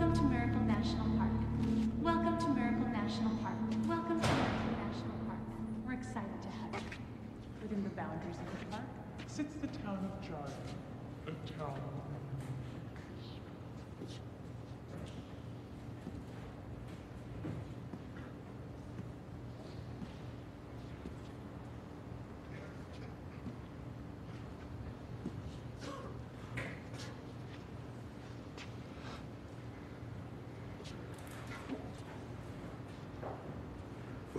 Welcome to Miracle National Park. Welcome to Miracle National Park. Welcome to Miracle National Park. We're excited to have you. Within the boundaries of the park sits the town of Jarden, a town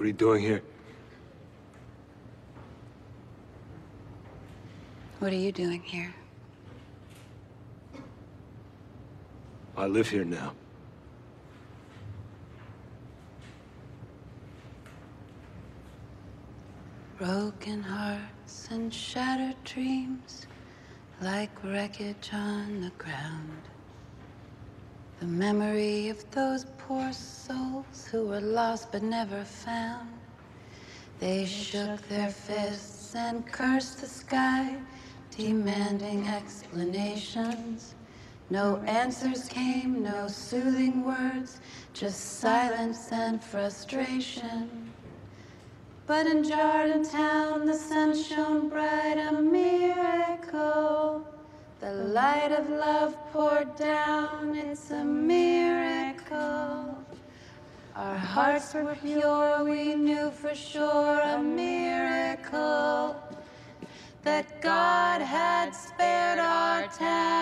What are you doing here? What are you doing here? I live here now. Broken hearts and shattered dreams, like wreckage on the ground. The memory of those poor souls who were lost but never found. They shook their fists and cursed the sky, demanding explanations. No answers came, no soothing words, just silence and frustration. But in Jarden town, the sun shone bright, a miracle. Light of love poured down, it's a miracle. Our hearts were pure, we knew for sure a miracle that God had spared our town.